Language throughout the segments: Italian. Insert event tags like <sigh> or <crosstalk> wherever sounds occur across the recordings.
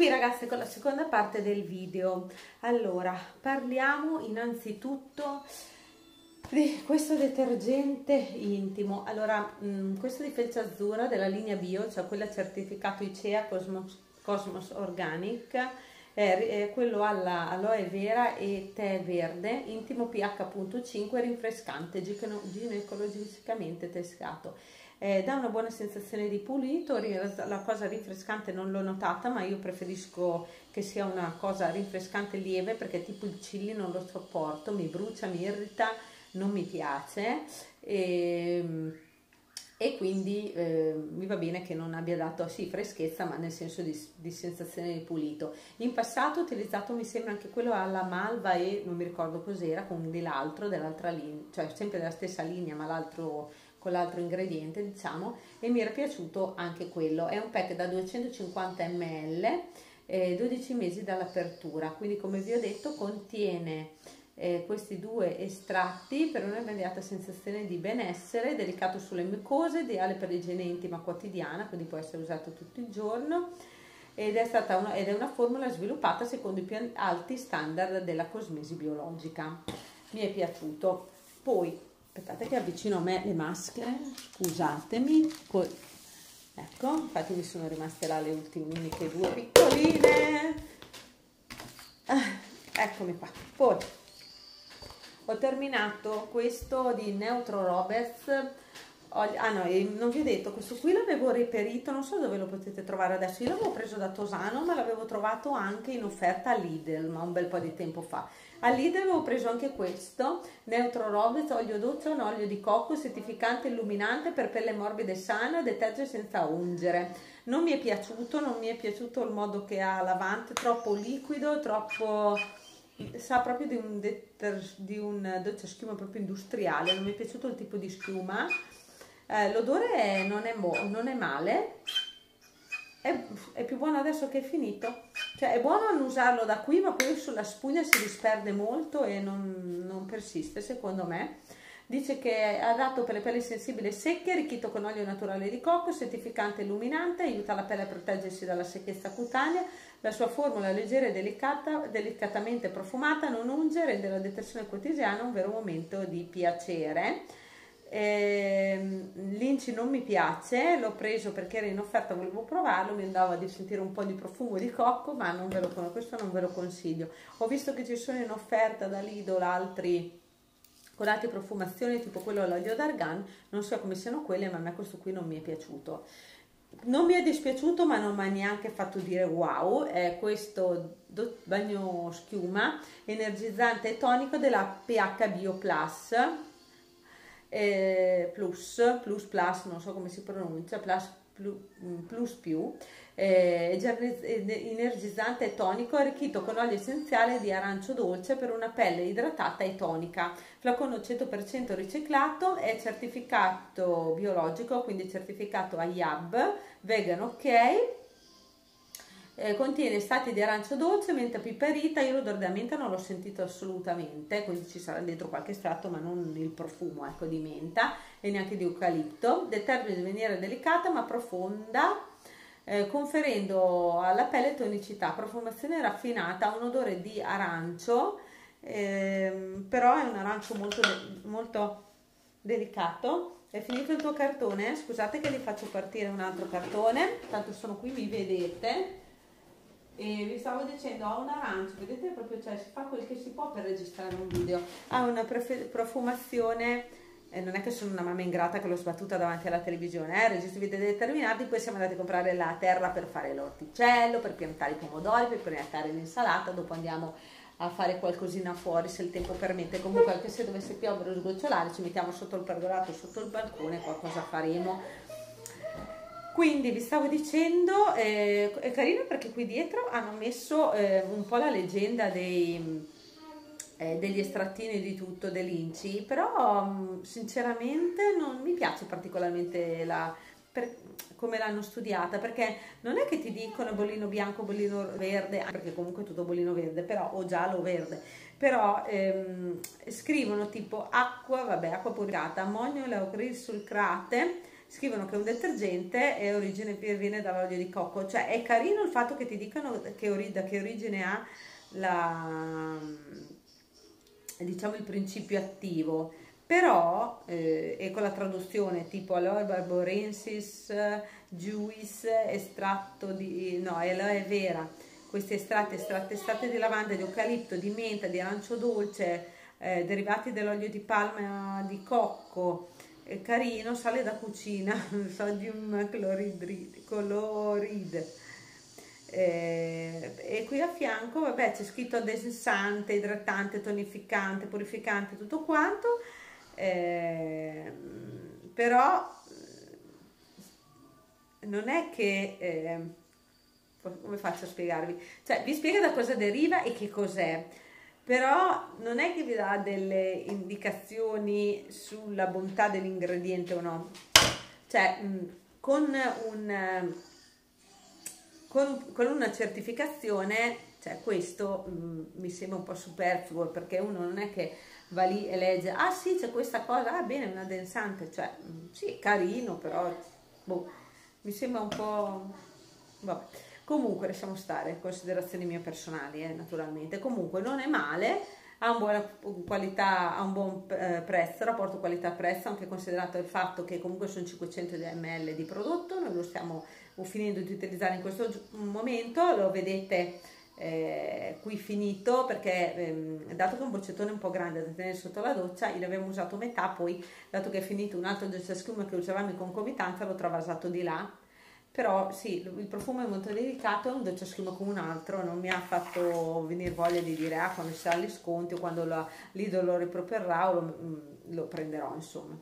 qui ragazze con la seconda parte del video. Allora, parliamo innanzitutto di questo detergente intimo. Allora, mm, questo di felce azzurra della linea bio, cioè quella certificato ICEA Cosmos, Cosmos Organic, è, quello alla aloe vera e tè verde, intimo pH.5, rinfrescante, ginecologicamente tescato eh, dà una buona sensazione di pulito, la cosa rinfrescante non l'ho notata ma io preferisco che sia una cosa rinfrescante lieve perché tipo il chili non lo sopporto, mi brucia, mi irrita, non mi piace. E, ehm, e quindi eh, mi va bene che non abbia dato sì freschezza ma nel senso di, di, sensazione di pulito. In passato ho utilizzato mi sembra anche quello alla malva e non mi ricordo cos'era con dell'altro dell'altra linea cioè sempre della stessa linea ma l'altro con l'altro ingrediente diciamo e mi era piaciuto anche quello. È un pack da 250 ml eh, 12 mesi dall'apertura. Quindi come vi ho detto contiene eh, questi due estratti per un'immediata sensazione di benessere delicato sulle mucose ideale per l'igiene intima quotidiana quindi può essere usato tutto il giorno. Ed è, stata una, ed è una formula sviluppata secondo i più alti standard della cosmesi biologica. Mi è piaciuto. Poi aspettate che avvicino a me le maschere. Scusatemi. Ecco infatti mi sono rimaste là le ultime due piccoline. Ah, eccomi qua. Poi ho terminato questo di Neutro Roberts ah no, non vi ho detto, questo qui l'avevo reperito, non so dove lo potete trovare adesso, io l'avevo preso da Tosano ma l'avevo trovato anche in offerta a Lidl, ma un bel po' di tempo fa a Lidl avevo preso anche questo, Neutro Robert, olio un olio di cocco, certificante illuminante per pelle morbida e sana, deterge senza ungere. Non mi è piaciuto, non mi è piaciuto il modo che ha lavante, troppo liquido, troppo sa proprio di un, deter, di un doccia schiuma proprio industriale, non mi è piaciuto il tipo di schiuma. Eh, l'odore non, non è male, è, è, più buono adesso che è finito. Cioè è buono non usarlo da qui, ma poi sulla spugna si disperde molto e non, non persiste, secondo me. Dice che è adatto per le pelli sensibili e secche, arricchito con olio naturale di cocco, certificante illuminante, aiuta la pelle a proteggersi dalla secchezza cutanea. La sua formula leggera e delicata, delicatamente profumata non unge, rende la detersione quotidiana un vero momento di piacere eh, L'inci non mi piace, l'ho preso perché era in offerta, volevo provarlo, mi andava di sentire un po' di profumo di cocco, ma non ve lo, questo non ve lo consiglio. Ho visto che ci sono in offerta da Lidl altri con altre profumazioni, tipo quello all'olio d'argan, non so come siano quelle, ma a me questo qui non mi è piaciuto. Non mi è dispiaciuto, ma non mi ha neanche fatto dire wow, è questo bagno schiuma energizzante e tonico della PH Bio Plus eh, plus, plus plus, non so come si pronuncia, plus, plus, plus più, eh, energizzante e tonico arricchito con olio essenziale di arancio dolce per una pelle idratata e tonica. Flacone 100% riciclato, è certificato biologico, quindi certificato IAB, vegan ok, eh, contiene stati di arancio dolce, menta piperita, io l'odore da menta non l'ho sentito assolutamente, quindi ci sarà dentro qualche estratto ma non il profumo ecco, di menta e neanche di eucalipto, detergente di maniera delicata ma profonda, eh, conferendo alla pelle tonicità, profumazione raffinata, un odore di arancio, eh, però è un arancio molto, molto delicato. È finito il tuo cartone? Scusate che vi faccio partire un altro cartone, tanto sono qui, mi vedete e vi stavo dicendo ho un arancio vedete proprio cioè si fa quel che si può per registrare un video. Ha una profumazione eh, non è che sono una mamma ingrata che l'ho sbattuta davanti alla televisione eh, registro video determinati poi siamo andati a comprare la terra per fare l'orticello per piantare i pomodori per piantare l'insalata dopo andiamo a fare qualcosina fuori se il tempo permette. Comunque anche se dovesse piovere o sgocciolare ci mettiamo sotto il pergolato sotto il balcone qualcosa faremo quindi vi stavo dicendo, eh, è carino perché qui dietro hanno messo eh, un po' la leggenda dei, eh, degli estrattini di tutto dell'Inci, però mm, sinceramente non mi piace particolarmente la, per, come l'hanno studiata, perché non è che ti dicono bollino bianco, bollino verde, perché comunque è tutto bollino verde, però o giallo o verde, però ehm, scrivono tipo acqua, vabbè, acqua purgata, ammonio laucril sulcrate, scrivono che è un detergente e origine viene dall'olio di cocco, cioè è carino il fatto che ti dicano che, da che origine ha la, diciamo il principio attivo, però eh, e con la traduzione tipo aloe barborensis, juice, estratto di, no, aloe vera, questi estratti, estratti, estratti di lavanda, di eucalipto, di menta, di arancio dolce, eh, derivati dall'olio di palma di cocco, eh, carino, sale da cucina, <laughs> sodium chloride. Eh, e qui a fianco vabbè c'è scritto adesensante, idratante, tonificante, purificante, tutto quanto, eh, però non è che eh, come faccio a spiegarvi? Cioè, vi spiega da cosa deriva e che cos'è, però non è che vi dà delle indicazioni sulla bontà dell'ingrediente o no. Cioè, con, un, con, con una certificazione, cioè questo mh, mi sembra un po' superfluo perché uno non è che va lì e legge, ah sì c'è questa cosa, ah bene, una densante, cioè mh, sì, carino, però boh, mi sembra un po'... Vabbè. Comunque lasciamo stare, considerazioni mie personali, eh, naturalmente. Comunque non è male, ha una buona qualità, ha un buon eh, prezzo, rapporto qualità-prezzo, anche considerato il fatto che comunque sono 500 ml di prodotto, noi lo stiamo finendo di utilizzare in questo momento, lo vedete eh, qui finito perché ehm, dato che è un boccettone un po' grande da tenere sotto la doccia, io l'avevo usato metà, poi dato che è finito un altro gel schiuma che usavamo in concomitanza l'ho travasato di là però sì, il profumo è molto delicato, è un dolce schiuma come un altro, non mi ha fatto venire voglia di dire ah quando ci saranno gli sconti o quando la Lidl lo riproporrà lo, mm, lo prenderò insomma.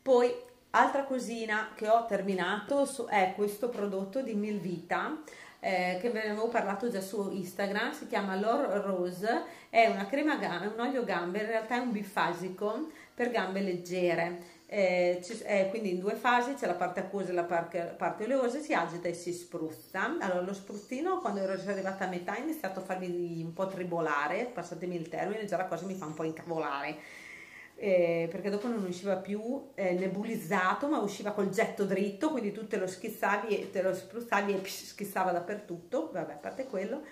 Poi altra cosina che ho terminato è questo prodotto di Milvita eh, che ve ne avevo parlato già su Instagram, si chiama L'Or Rose, è una crema, un olio gambe, in realtà è un bifasico per gambe leggere eh, eh, quindi in due fasi c'è la parte acquosa e la parte, parte, oleosa, si agita e si spruzza. Allora lo spruzzino quando ero arrivata a metà ho iniziato a farmi un po' tribolare, passatemi il termine, già la cosa mi fa un po' incavolare. Eh, perché dopo non usciva più eh, nebulizzato ma usciva col getto dritto quindi tu te lo schizzavi e te lo spruzzavi e <laughs> psh, schizzava dappertutto vabbè a parte quello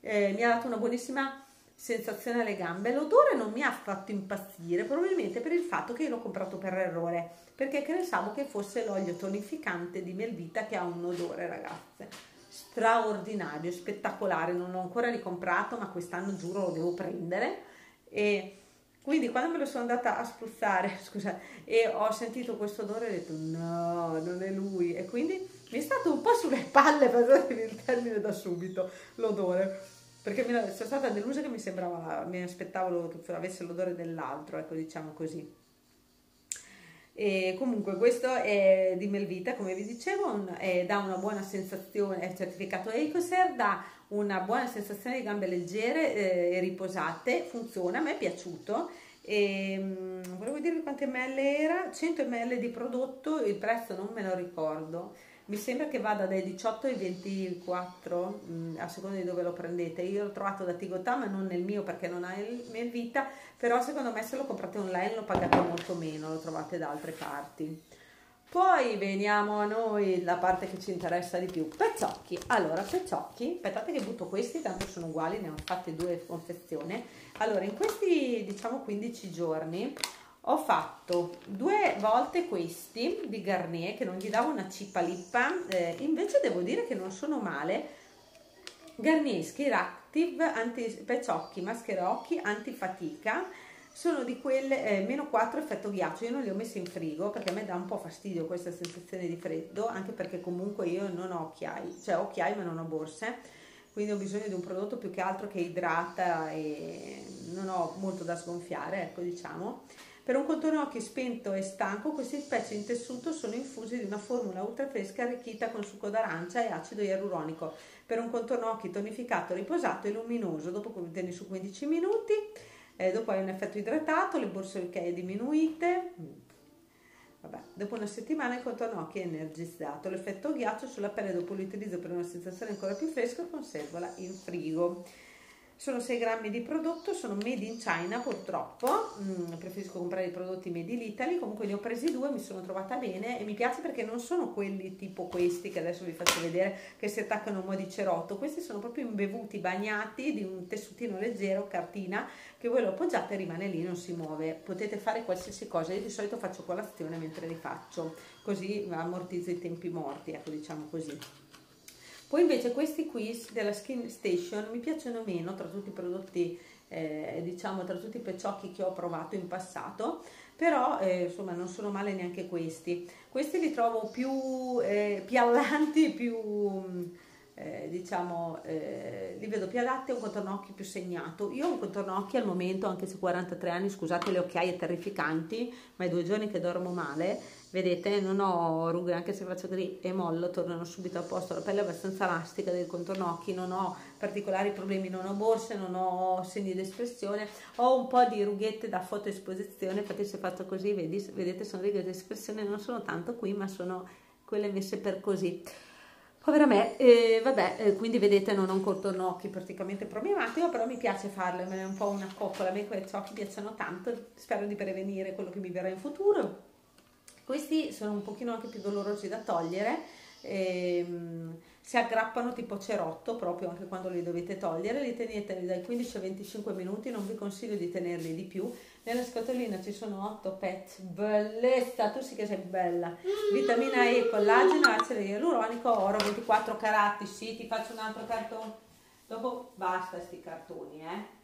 eh, mi ha dato una buonissima sensazione alle gambe. L'odore non mi ha fatto impazzire, probabilmente per il fatto che io l'ho comprato per errore, perché pensavo che fosse l'olio tonificante di Melvita che ha un odore, ragazze, straordinario, spettacolare. Non l'ho ancora ricomprato, ma quest'anno giuro lo devo prendere. E quindi quando me lo sono andata a spruzzare, <laughs> scusa, e ho sentito questo odore, ho detto no, non è lui. E quindi mi è stato un po' sulle palle, per il termine da subito, l'odore perché mi, sono stata delusa che mi sembrava, mi aspettavo che avesse l'odore dell'altro, ecco diciamo così. E comunque questo è di Melvita, come vi dicevo, è, dà una buona sensazione, è certificato Ecoser, dà una buona sensazione di gambe leggere eh, e riposate, funziona, a me è piaciuto. E, mh, volevo dirvi quante ml era, 100 ml di prodotto, il prezzo non me lo ricordo, mi sembra che vada dai 18 ai 24 mh, mm, a seconda di dove lo prendete. Io l'ho trovato da Tigotà ma non nel mio perché non ha il mio vita però secondo me se lo comprate online lo pagate molto meno lo trovate da altre parti. Poi veniamo a noi la parte che ci interessa di più pezzacchi allora pezzacchi aspettate che butto questi tanto sono uguali ne ho fatte due confezioni allora in questi diciamo 15 giorni ho fatto due volte questi di Garnier che non gli davo una cippa lippa. Eh, invece devo dire che non sono male. Garnier Skin Active anti pecciocchi maschera occhi antifatica sono di quelle eh, meno 4 effetto ghiaccio. Io non li ho messi in frigo perché a me dà un po' fastidio questa sensazione di freddo anche perché comunque io non ho occhiali cioè ho occhiali ma non ho borse. Quindi ho bisogno di un prodotto più che altro che idrata e non ho molto da sgonfiare ecco diciamo per un contorno occhi spento e stanco, questi specie in tessuto sono infusi di una formula ultra fresca arricchita con succo d'arancia e acido ialuronico. Per un contorno occhi tonificato, riposato e luminoso, dopo che tendi su 15 minuti, eh, dopo hai un effetto idratato, le borsoliche diminuite. Vabbè, dopo una settimana il contorno occhi è energizzato. L'effetto ghiaccio sulla pelle dopo l'utilizzo per una sensazione ancora più fresca, conservala in frigo. Sono 6 grammi di prodotto, sono made in China purtroppo, mm, preferisco comprare i prodotti made in Italy, comunque ne ho presi due, mi sono trovata bene e mi piace perché non sono quelli tipo questi che adesso vi faccio vedere che si attaccano a mo' di cerotto, questi sono proprio imbevuti, bagnati di un tessutino leggero, cartina, che voi lo appoggiate e rimane lì, non si muove, potete fare qualsiasi cosa, io di solito faccio colazione mentre li faccio, così ammortizzo i tempi morti, ecco diciamo così. Poi invece questi qui della Skin Station mi piacciono meno tra tutti i prodotti, eh, diciamo tra tutti i pecciocchi che ho provato in passato, però eh, insomma non sono male neanche questi. Questi li trovo più eh, piallanti, più eh, diciamo, eh, li vedo più adatti a un contorno occhi più segnato. Io ho un contorno occhi al momento, anche se 43 anni, scusate le occhiaie terrificanti, ma è due giorni che dormo male, vedete non ho rughe anche se faccio così e mollo, tornano subito a posto, la pelle è abbastanza elastica del contorno occhi, non ho particolari problemi, non ho borse, non ho segni di espressione, ho un po' di rughette da fotoesposizione, infatti se faccio così, vedi, vedete sono righe di espressione, non sono tanto qui ma sono quelle messe per così. Povera me, eh, vabbè, eh, quindi vedete non ho un contorno occhi praticamente problematico, però mi piace farlo, è un po' una coccola, a me quei occhi piacciono tanto, spero di prevenire quello che mi verrà in futuro. Questi sono un pochino anche più dolorosi da togliere, ehm, si aggrappano tipo cerotto proprio anche quando li dovete togliere, li tenete dai 15 ai 25 minuti, non vi consiglio di tenerli di più, nella scatolina ci sono 8 pet, bellezza, tu sì che sei bella. Vitamina E, collageno, acido ialuronico, oro, 24 carati, sì, ti faccio un altro cartone. Dopo basta sti cartoni, eh.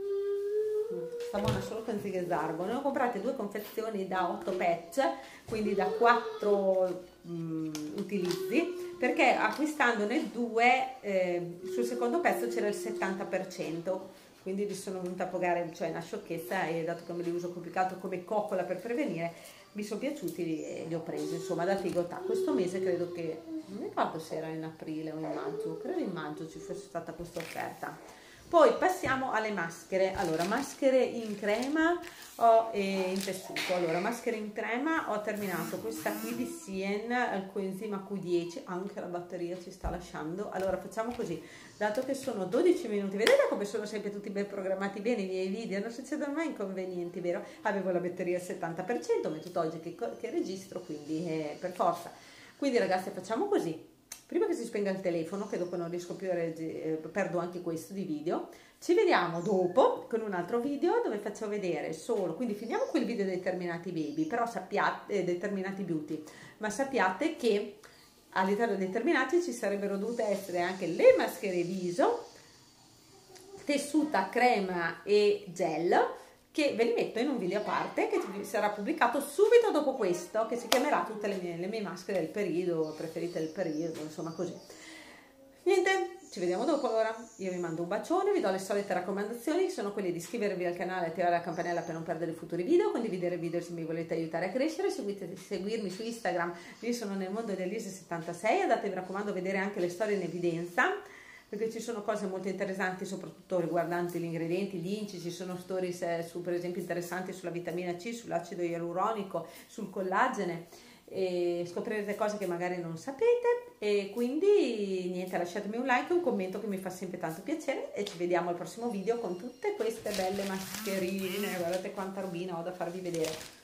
Mm, sta buona solo con zarbo. Ne ho comprate due confezioni da 8 patch, quindi da 4 um, utilizzi, perché acquistandone due eh, sul secondo pezzo c'era il 70% quindi li sono venuta a pagare, cioè una sciocchezza e dato che me li uso complicato come coccola per prevenire, mi sono piaciuti e li ho presi, insomma, da Tigotà. Questo mese credo che, non mi ricordo se era in aprile o in maggio, credo in maggio ci fosse stata questa offerta poi passiamo alle maschere. Allora, maschere in crema o eh, in tessuto. Allora, maschere in crema ho terminato questa qui di Sien al coenzima Q10, anche la batteria ci sta lasciando. Allora, facciamo così, dato che sono 12 minuti, vedete come sono sempre tutti ben programmati bene i miei video, non succedono mai inconvenienti, vero? Avevo la batteria al 70%, ma è oggi che, che registro, quindi eh, per forza. Quindi ragazzi facciamo così, prima che si spenga il telefono, che dopo non riesco più a reggere, eh, perdo anche questo di video, ci vediamo dopo con un altro video dove faccio vedere solo, quindi finiamo quel video determinati baby, però sappiate, eh, determinati beauty, ma sappiate che all'interno dei determinati ci sarebbero dovute essere anche le maschere viso, tessuta crema e gel, che ve li metto in un video a parte che sarà pubblicato subito dopo questo che si chiamerà tutte le mie, le mie maschere del periodo preferite del periodo insomma così. Niente ci vediamo dopo allora. Io vi mando un bacione vi do le solite raccomandazioni che sono quelle di iscrivervi al canale attivare la campanella per non perdere futuri video condividere il video se mi volete aiutare a crescere seguite, seguirmi su Instagram io sono nel mondo dell'Ise76 andate mi raccomando a vedere anche le storie in evidenza perché ci sono cose molto interessanti soprattutto riguardanti gli ingredienti, gli inci, ci sono stories eh, su, per esempio interessanti sulla vitamina C, sull'acido ialuronico, sul collagene e scoprirete cose che magari non sapete. E quindi niente lasciatemi un like un commento che mi fa sempre tanto piacere e ci vediamo al prossimo video con tutte queste belle mascherine. Guardate quanta robina ho da farvi vedere